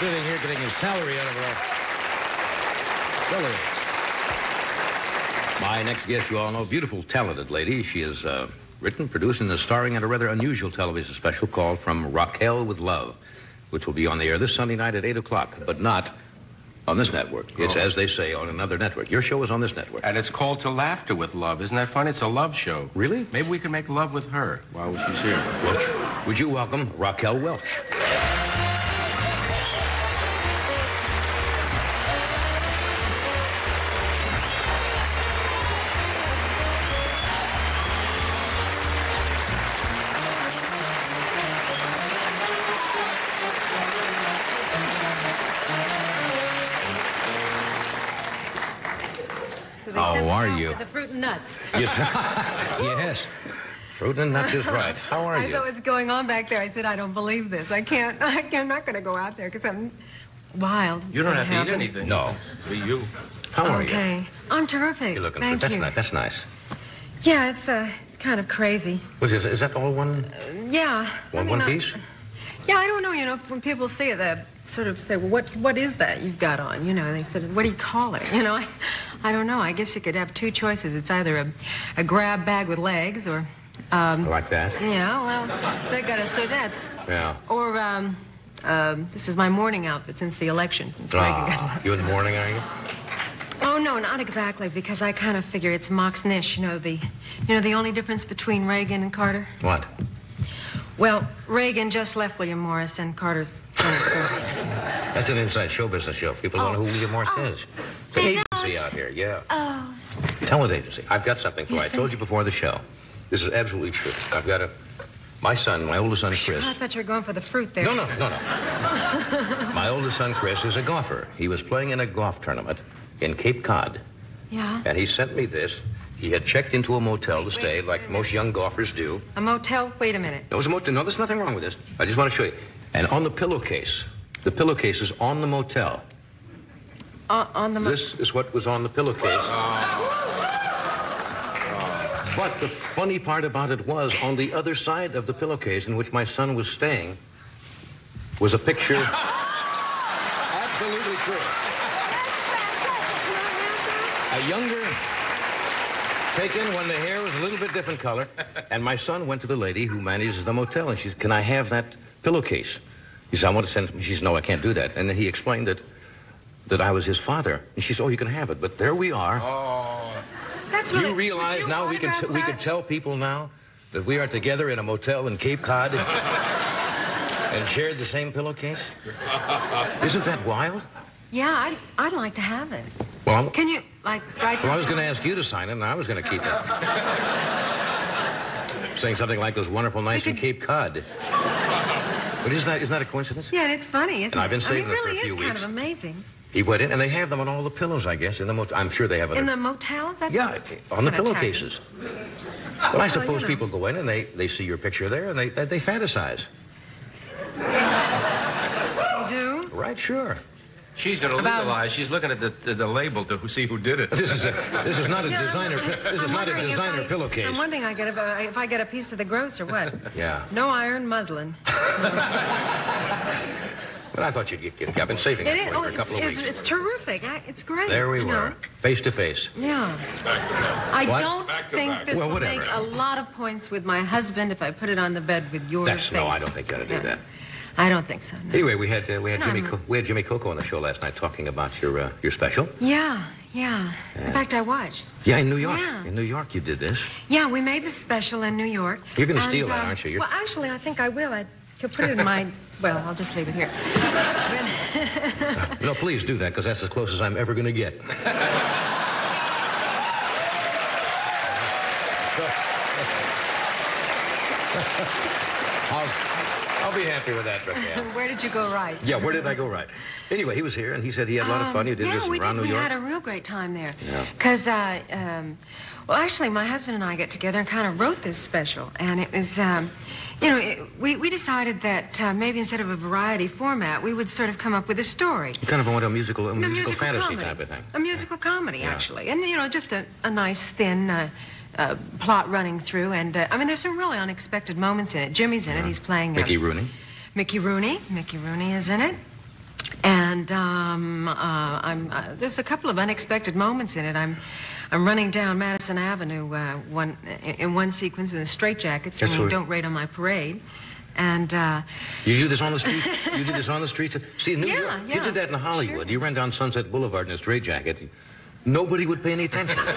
sitting here getting his salary out of her salary. My next guest, you all know, beautiful, talented lady. She is uh, written, produced, and is starring in a rather unusual television special called From Raquel with Love, which will be on the air this Sunday night at 8 o'clock, but not on this network. It's, Oh. as they say, on another network. Your show is on this network. And it's called To Laughter with Love. Isn't that fun? It's a love show. Really? Maybe we can make love with her while she's here. Welch, would you welcome Raquel Welch? The fruit and nuts. Yes. yes. Fruit and nuts is right. How are you? I saw what's going on back there. I said, I don't believe this. I can't. I can't I'm not going to go out there because I'm wild. You don't What have to eat anything. No. Be you. How are you? Okay. I'm terrific. You're looking Thank for That's you. nice. That's nice. Yeah, it's uh, it's kind of crazy. Was is, is that all one Yeah. I one, mean, one I- piece? Yeah, I don't know. You know, when people see it, they sort of say, "Well, what what is that you've got on?" You know, and they said, "What do you call it?" You know, I, I don't know. I guess you could have two choices. It's either a, a grab bag with legs, or, um, Like that? yeah, well, they got a Sudettes. Yeah. Or um, um, this is my morning outfit since the election, since Reagan got Ah, you in the morning, are you? Oh no, not exactly, because I kind of figure it's Mox Nish. You know the, you know the only difference between Reagan and Carter. What? Well, Reagan just left William Morris, and Carter's. That's an inside show business show. People don't know who William Morris is. It's an they agency out here, yeah. Oh. Talent agency. I've got something for you. I told you before the show. This is absolutely true. I've got a. My son, my oldest son, Chris. I thought you were going for the fruit there. No, no, no, no. my oldest son, Chris, is a golfer. He was playing in a golf tournament in Cape Cod, Yeah. and he sent me this. He had checked into a motel to stay, like most young golfers do. A motel? Wait a minute. No, it was a motel. No, there's nothing wrong with this. I just want to show you. And on the pillowcase, the pillowcase is on the motel. Uh, on the. This is what was on the pillowcase. But the funny part about it was, on the other side of the pillowcase in which my son was staying, was a picture. Absolutely true. A younger, taken when the hair was a little bit different color. And my son went to the lady who manages the motel, and she said, Can I have that pillowcase? He said, I want to send. She said, No, I can't do that. And then he explained that that I was his father. And she said, Oh, you can have it. But there we are. Oh. That's really. You realize you now we can t- we can tell people now that we are together in a motel in Cape Cod and shared the same pillowcase? Isn't that wild? Yeah, I'd, I'd like to have it. Well, I'm- Can you like write? well I was going to ask you to sign it, and I was going to keep it. Saying something like it was wonderful, nice in Cape Cod. But isn't that, isn't that a coincidence? Yeah, and it's funny, isn't And I've been it? saving I mean, it for a really few is kind of amazing. He went in, and they have them on all the pillows, I guess, in the motel. I'm sure they have it. In the motels? That's Yeah, on the kinda pillowcases. But I suppose know. people go in and they, they see your picture there and they, they, they fantasize. tacky. You do? Right, sure. She's going to About- legalize. She's looking at the, the, the label to see who did it. This is a this is not a Yeah, designer I'm- pi- this is I'm not a wondering if designer I- pillowcase. I'm wondering I get if I, if I get a piece of the gross or what? Yeah. No iron muslin. But I thought you'd get, get I've been saving It it is. for you Oh, for a it's, couple of it's, weeks. it's terrific. I, it's great. there we were, know. face to face. Yeah. Back to back. I What? don't think this Well, will whatever. make a lot of points with my husband if I put it on the bed with your That's face. no, I don't think that'll do Yeah. that. I don't think so. No. Anyway, we had uh, we had No, Jimmy Co- we had Jimmy Coco on the show last night talking about your uh, your special. Yeah, yeah. In fact, I watched. Yeah, in New York. Yeah. In New York, you did this. Yeah, we made the special in New York. You're gonna steal that, um, aren't you? You're- Well, actually, I think I will. I could put it in my. Well, I'll just leave it here. No, please do that because that's as close as I'm ever going to get. I'll, I'll be happy with that, Raquel. Where did you go right? Yeah, where did I go right? Anyway, he was here and he said he had a lot of fun. You did Um, yeah, this we around did. New we had a real great time there. Yeah. Because, uh, um, well, actually, my husband and I got together and kind of wrote this special, and it was, um, you know, it, we we decided that uh, maybe instead of a variety format, we would sort of come up with a story. You kind of want a musical, a A musical, fantasy comedy. type of thing. A musical comedy, Yeah. actually. And, you know, just a, a nice, thin uh, uh, plot running through. And, uh, I mean, there's some really unexpected moments in it. Jimmy's in it. He's playing... Mickey Rooney. Mickey Rooney. Mickey Rooney is in it. And um, uh, I'm, uh, there's a couple of unexpected moments in it. I'm, I'm running down Madison Avenue uh, one, in one sequence with a straitjacket singing what- Don't Rain on My Parade. And uh, You do this on the street? you do this on the streets? See, in New Yeah, York, if you did that in Hollywood. sure. You ran down Sunset Boulevard in a straitjacket. Nobody would pay any attention.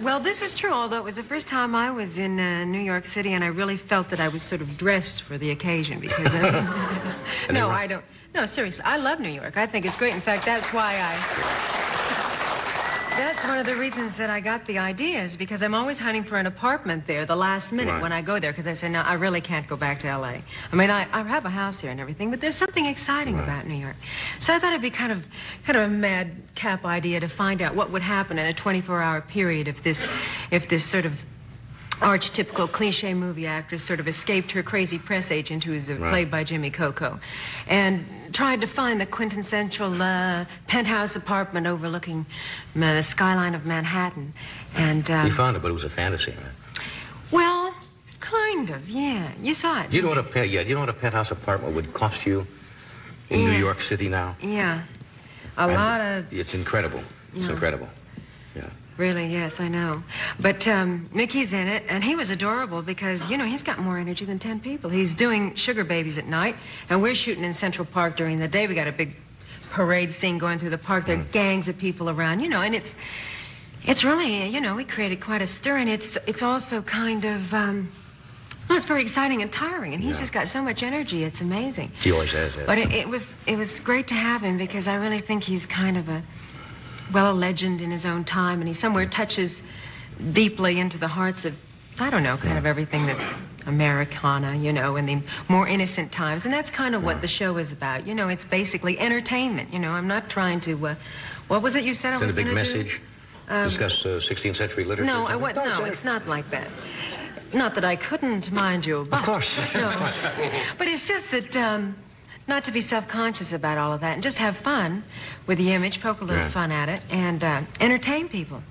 Well, this is true, although it was the first time I was in uh, New York City, and I really felt that I was sort of dressed for the occasion because. I, no, I don't. No, seriously, I love New York. I think it's great. In fact, that's why I. That's one of the reasons that I got the idea is because I'm always hunting for an apartment there the last minute Right. when I go there because I say, no, I really can't go back to L.A. I mean, I, I have a house here and everything, but there's something exciting about New York. So I thought it'd be kind of, kind of a madcap idea to find out what would happen in a 24-hour period if this, if this sort of archetypical cliche movie actress sort of escaped her crazy press agent who's uh, Right. played by Jimmy Coco and tried to find the quintessential uh, penthouse apartment overlooking the skyline of Manhattan. And, um, you found it, but it was a fantasy. Well, kind of, yeah. You saw it. You know what a pet? Yeah, you know what a penthouse apartment would cost you in New York City now? Yeah. A And lot of It's incredible. It's Yeah. incredible. Really, yes, I know. But um, Mickey's in it, and he was adorable because, you know, he's got more energy than 10 people. He's doing sugar babies at night, and we're shooting in Central Park during the day. We got a big parade scene going through the park. There are gangs of people around, you know, and it's it's really, you know, we created quite a stir, and it's it's also kind of. Um, well, it's very exciting and tiring, and he's Yeah. just got so much energy. It's amazing. He always has that. But it, it was it was great to have him because I really think he's kind of a well a legend in his own time, and he somewhere touches deeply into the hearts of I don't know, kind of everything that's Americana, you know, in the more innocent times, and that's kind of what the show is about. You know, it's basically entertainment. You know, I'm not trying to. Uh, what was it you said I was going to do? message. Discuss uh, 16th century literature. No, or I something? would, no, it's it's not like that. Not that I couldn't, mind you. But, of course. No. but it's just that, um, not to be self-conscious about all of that and just have fun with the image, poke a little Yeah. fun at it, and uh, entertain people.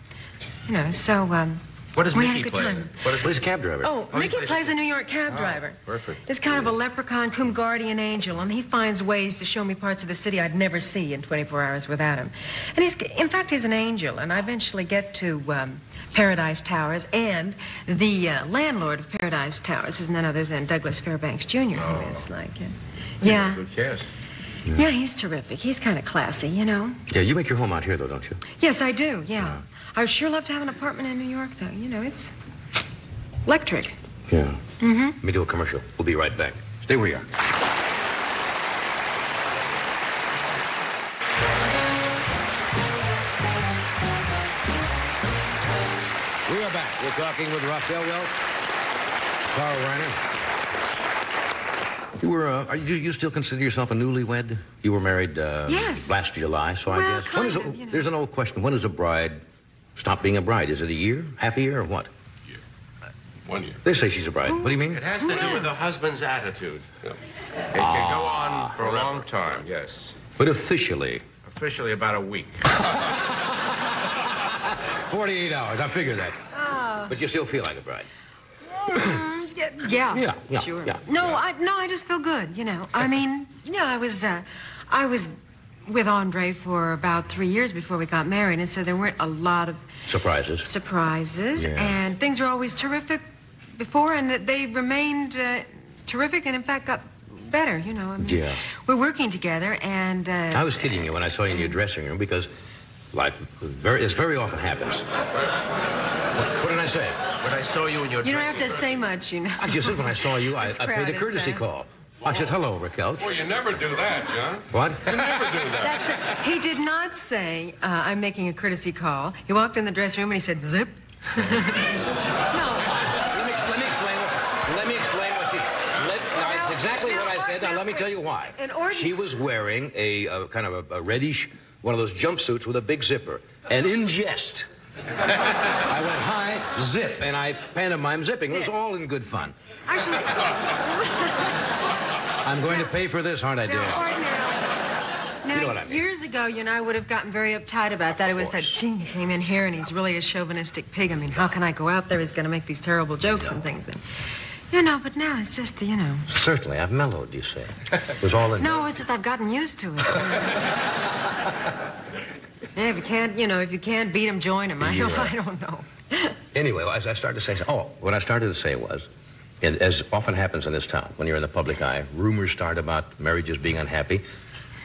You know, so um, What does we had a good play? time. then? What is Well, he's a cab driver. Oh, Oh, Mickey plays plays a- a New York cab Oh, driver. perfect. This kind of a leprechaun cum guardian angel, and he finds ways to show me parts of the city I'd never see in 24 hours without him. And he's, in fact, he's an angel, and I eventually get to um, Paradise Towers, and the uh, landlord of Paradise Towers is none other than Douglas Fairbanks Jr., oh. who is like, uh, yeah, Good cast. yeah, he's terrific. He's kind of classy, you know. Yeah, you make your home out here, though, don't you? Yes, I do. Yeah, I would sure love to have an apartment in New York, though. You know, it's electric. Yeah. Mm-hmm. Let me do a commercial. We'll be right back. Stay where you are. We are back. We're talking with Raquel Welch, Carl Reiner. You were, uh, are you, you still consider yourself a newlywed? You were married uh, Yes. last July, so I guess. kind is a, you know. There's an old question. When does a bride stop being a bride? Is it a year, half a year, or what? One year. They say she's a bride. What do you mean? It has to do with the husband's attitude. It can go on for a long time, yes. But officially, Officially about a week. 48 hours. I figured that. But you still feel like a bride. Yeah, yeah, Yeah, yeah, sure. yeah. No, I no, I just feel good. You know, I mean, yeah, I was, uh, I was with Andre for about three years before we got married, and so there weren't a lot of Surprises. surprises, Yeah. and things were always terrific before, and they remained uh, terrific, and in fact got better. You know, I mean, Yeah. we're working together, and uh, I was kidding you when I saw you in your dressing room because, like, very, this very often happens. What, what did I say? When I saw you in your you don't have to dressing say much, you know. I just said when I saw you, I, This I paid a courtesy uh, call. I said, hello, Raquel. Well, you never do that, John. What? You never do that. That's it. He did not say, uh, I'm making a courtesy call. He walked in the dressing room and he said, zip. no. Let me, let me explain what. Let me explain what. Let, now, it's Now- exactly what I said. Now now, let me tell you why. an ordin- She was wearing a, uh kind of a, a reddish, one of those jumpsuits with a big zipper, and in jest, I went high, zip, and I pantomime zipping. It was all in good fun. Actually, I'm going to pay for this, aren't I, dear? now, ordinarily. Now, You know what I mean. years ago, you and I would have gotten very uptight about that. It would have said, he came in here and he's really a chauvinistic pig. I mean, how can I go out there? He's going to make these terrible jokes and things. And You know, but now it's just, you know. Certainly, I've mellowed, you say. It was all in No, it's just I've gotten used to it. yeah, if you can't, you know, if you can't beat him, join him. I don't, I don't know. Anyway, as I started to say, oh, what I started to say was, as often happens in this town, when you're in the public eye, rumors start about marriages being unhappy.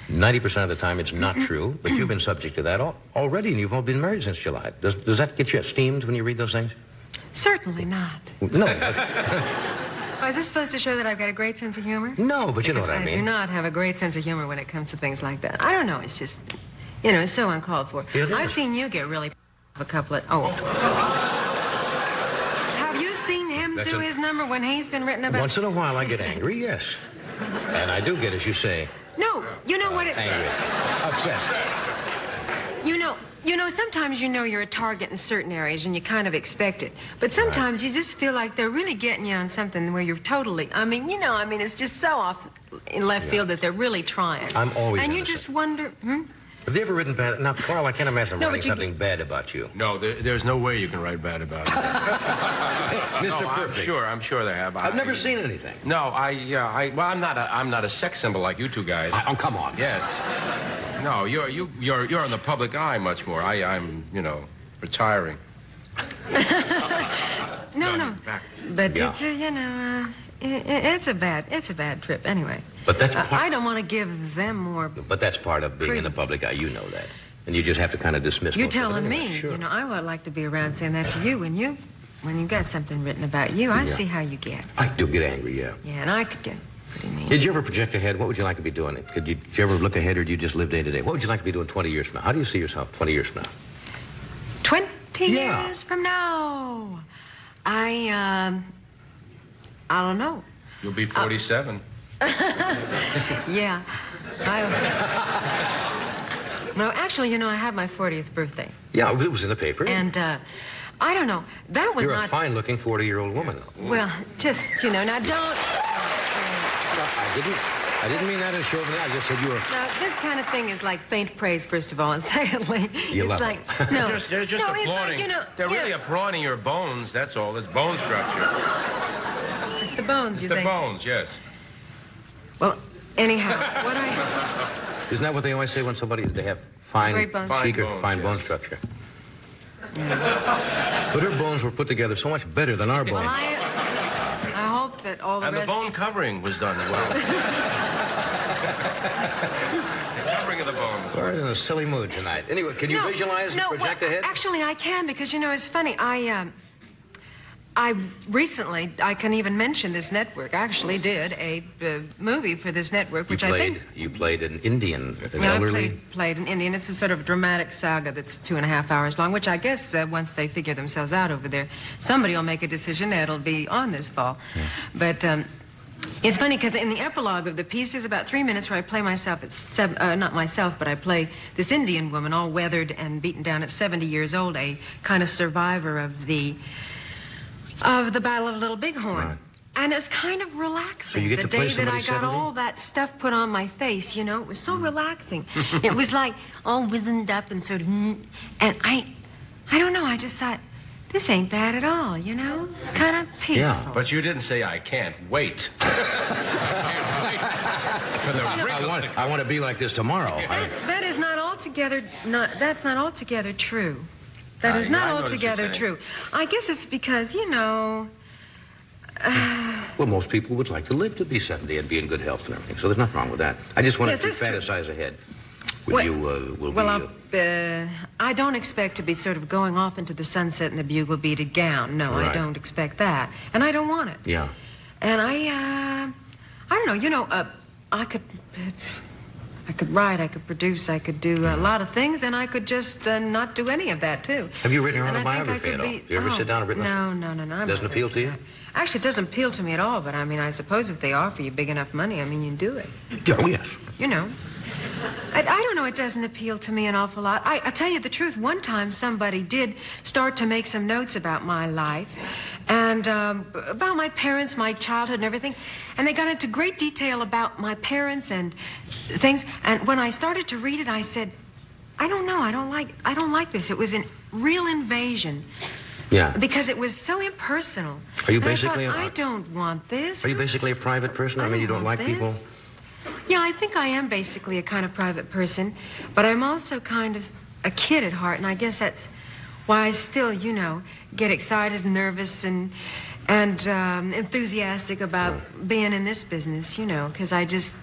90% of the time it's not mm-hmm. true, but you've been subject to that al- already, and you've all been married since July. Does, does that get you steamed when you read those things? Certainly not. No, Oh, is this supposed to show that I've got a great sense of humor? no, but you know what I do mean. I do not have a great sense of humor when it comes to things like that. I don't know. It's just, you know, it's so uncalled for. I've seen you get really a couple of. Oh. Have you seen him That's do a- his number when he's been written about? Once in a while I get angry, yes. And I do get, as you say, No, you know what it's. angry. Upset. You know, you know, sometimes you know you're a target in certain areas and you kind of expect it. But sometimes you just feel like they're really getting you on something where you're totally, I mean, you know, I mean, it's just so off in left field that they're really trying. I'm always And you just wonder, hmm? Have they ever written bad? Now, Carl, I can't imagine them No, writing but you- something bad about you. No, there, there's no way you can write bad about me. Mr. No, I'm sure. I'm sure they have. I've I- never seen anything. No, I, yeah, I, well, I'm not a, I'm not a sex symbol like you two guys. Oh, come on. Yes. No, you're, you, you're, you're in the public eye much more. I, I'm, you know, retiring. No, no. Back. But Yeah. it's, uh, you know, uh, i i- it's a bad, it's a bad trip anyway. But that's part- I don't want to give them more. But that's part of being in the public eye. You know that. And you just have to kind of dismiss You're most of it telling anyway. me, Sure. you know, I would like to be around saying that to you when you, when you got something written about you. I Yeah. see how you get. I do get angry, yeah. Yeah, and I could get pretty mean. Did you ever project ahead? What would you like to be doing? Did you, did you ever look ahead or do you just live day to day? What would you like to be doing 20 years from now? How do you see yourself 20 years from now? 20 Yeah. years from now. I, um, I don't know. You'll be 47. Yeah. I, no, actually, you know, I had my 40th birthday. Yeah, it was in the paper. And, uh, I don't know. That was You're a fine looking 40 year old woman. Well, just, you know, now don't. I didn't, I didn't mean that as chauvinist. I just said you were. Now, this kind of thing is like faint praise, first of all, and secondly, You it's love like it. no, Just, they're just no, applauding. like you know, they're really applauding your bones. That's all. It's bone structure. It's the bones. It's you the think? bones. Yes. Well, anyhow, what I Isn't that what they always say when somebody they have fine, Great bones. or Fine bones, fine bone yes. structure? But her bones were put together so much better than our well, bones. I, I hope that all the And the bone covering was done well. the covering of the bones. We're in a silly mood tonight. Anyway, can you no, visualize no, and project well, ahead? Actually, I can because you know it's funny. I um, I recently I can even mention this network. I actually did a uh, movie for this network, which I played. think. You played an Indian, an I elderly. played, played an Indian. It's a sort of dramatic saga that's two and a half hours long, which I guess uh, once they figure themselves out over there, somebody will make a decision that'll be on this fall. Yeah. But um, it's funny because in the epilogue of the piece, there's about three minutes where I play myself at seven, uh, not myself, but I play this Indian woman, all weathered and beaten down at 70 years old, a kind of survivor of the of the Battle of Little Bighorn. Right. And it's kind of relaxing. you get the to play day that I got 70? all that stuff put on my face, you know, it was so Mm. relaxing. it was like all wizened up and sort of, mm, and I, I don't know. I just thought, this ain't bad at all, you know. It's kind of peaceful. Yeah, But you didn't say I can't wait. I want, to I want to be like this tomorrow. I- that is not altogether not. That's not altogether true. That I- is not I know what you're altogether true. I guess it's because you know. well, most people would like to live to be 70 and be in good health and everything, so there's nothing wrong with that. I just wanted Yes, to that's true. fantasize ahead. With Well- you, uh, will Well, be. I'll, uh, I don't expect to be sort of going off into the sunset in the bugle beaded gown. No, I don't expect that, and I don't want it. yeah. And I, uh, I don't know. You know, uh, I could, I could write, I could produce, I could do a lot of things, and I could just uh, not do any of that too. Have you written your And autobiography at all? be- You ever oh, sit down and written a- No, no, no, no. I'm Doesn't appeal to you? Actually, it doesn't appeal to me at all. But I mean, I suppose if they offer you big enough money, I mean, you do it. Yeah, oh, yes. You know. I, I don't know. It doesn't appeal to me an awful lot. I, I tell you the truth. One time, somebody did start to make some notes about my life, and um, about my parents, my childhood, and everything. And they got into great detail about my parents and things. And when I started to read it, I said, I don't know. I don't like. I don't like this. It was a real invasion Yeah. Because it was so impersonal. Are you And I basically thought, a- I don't want this. Are you basically a private person? I, mean, you don't like people. Yeah, I think I am basically a kind of private person, but I'm also kind of a kid at heart, and I guess that's why I still, you know, get excited and nervous and and um, enthusiastic about being in this business, you know, because I just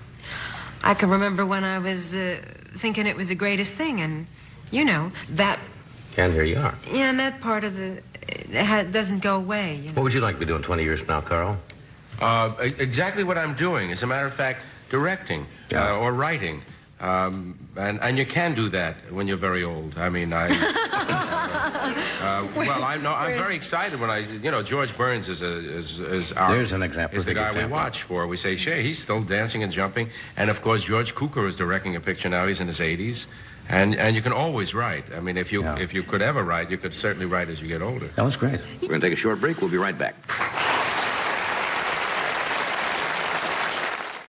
I can remember when I was uh, thinking it was the greatest thing, and you know that And here you are. yeah, and that part of the it ha- doesn't go away, you know. What would you like to be doing 20 years from now, Carl? Uh, exactly what I'm doing. As a matter of fact, directing Yeah. uh, or writing. Um, and, and you can do that when you're very old. I mean, I. uh, well, I'm, no, I'm very excited when I, you know, George Burns is, a, is, is our. There's an example, Is the guy example. we watch for. We say, Shay, he's still dancing and jumping. And of course, George Cukor is directing a picture now. He's in his 80s. And, and you can always write. I mean, if you, Yeah. if you could ever write, you could certainly write as you get older. That was great. We're going to take a short break. We'll be right back.